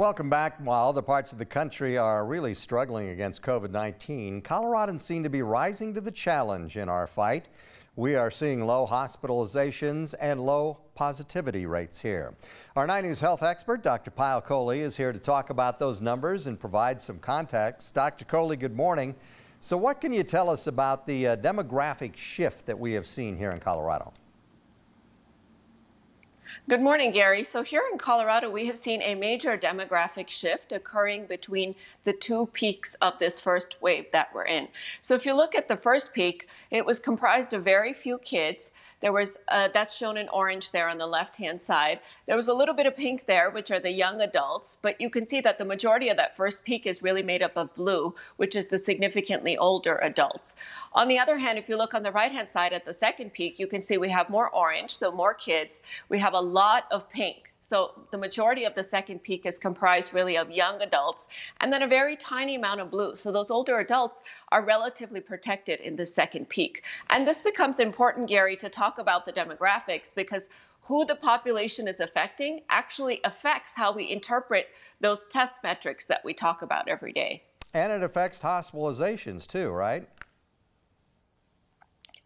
Welcome back. While other parts of the country are really struggling against COVID-19, Coloradans seem to be rising to the challenge in our fight. We are seeing low hospitalizations and low positivity rates here. Our 9 News health expert, Dr. Payal Kohli, is here to talk about those numbers and provide some context. Dr. Kohli, good morning. So what can you tell us about the uh, demographic shift that we have seen here in Colorado? Good morning, Gary. So here in Colorado, we have seen a major demographic shift occurring between the two peaks of this first wave that we're in. So if you look at the first peak, it was comprised of very few kids. There was, uh, that's shown in orange there on the left-hand side. There was a little bit of pink there, which are the young adults, but you can see that the majority of that first peak is really made up of blue, which is the significantly older adults. On the other hand, if you look on the right-hand side at the second peak, you can see we have more orange, so more kids. We have a a lot of pink. So the majority of the second peak is comprised really of young adults and then a very tiny amount of blue. So those older adults are relatively protected in the second peak. And this becomes important, Gary, to talk about the demographics because who the population is affecting actually affects how we interpret those test metrics that we talk about every day. And it affects hospitalizations too, right?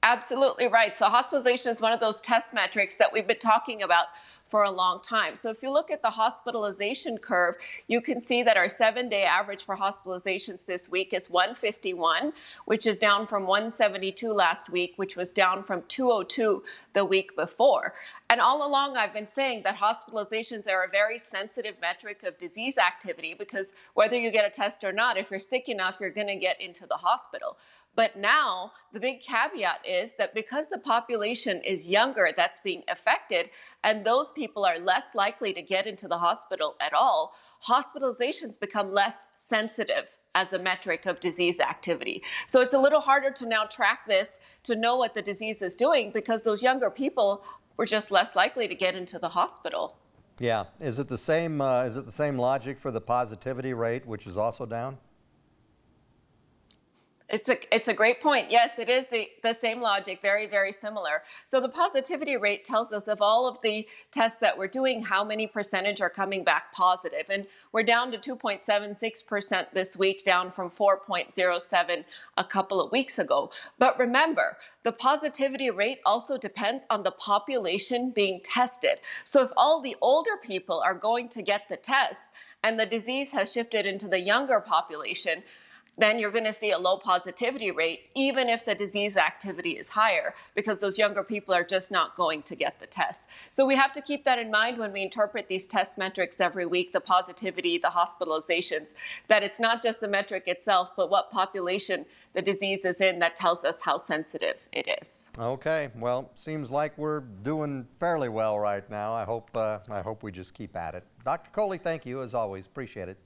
Absolutely right. So hospitalization is one of those test metrics that we've been talking about for a long time. So if you look at the hospitalization curve, you can see that our seven day average for hospitalizations this week is 151, which is down from 172 last week, which was down from 202 the week before. And all along, I've been saying that hospitalizations are a very sensitive metric of disease activity because whether you get a test or not, if you're sick enough, you're going to get into the hospital. But now the big caveat is that because the population is younger that's being affected, and those people are less likely to get into the hospital at all, hospitalizations become less sensitive as a metric of disease activity. So it's a little harder to now track this to know what the disease is doing because those younger people were just less likely to get into the hospital. Yeah. Is it the same, uh, is it the same logic for the positivity rate, which is also down? It's a, it's a great point. Yes, it is the, the same logic, very, very similar. So the positivity rate tells us of all of the tests that we're doing, how many percentage are coming back positive. And we're down to 2.76% this week, down from 4.07 a couple of weeks ago. But remember, the positivity rate also depends on the population being tested. So if all the older people are going to get the test and the disease has shifted into the younger population, then you're going to see a low positivity rate, even if the disease activity is higher, because those younger people are just not going to get the test. So we have to keep that in mind when we interpret these test metrics every week, the positivity, the hospitalizations, that it's not just the metric itself, but what population the disease is in that tells us how sensitive it is. Okay, well, seems like we're doing fairly well right now. I hope, uh, I hope we just keep at it. Dr. Kohli, thank you as always. Appreciate it.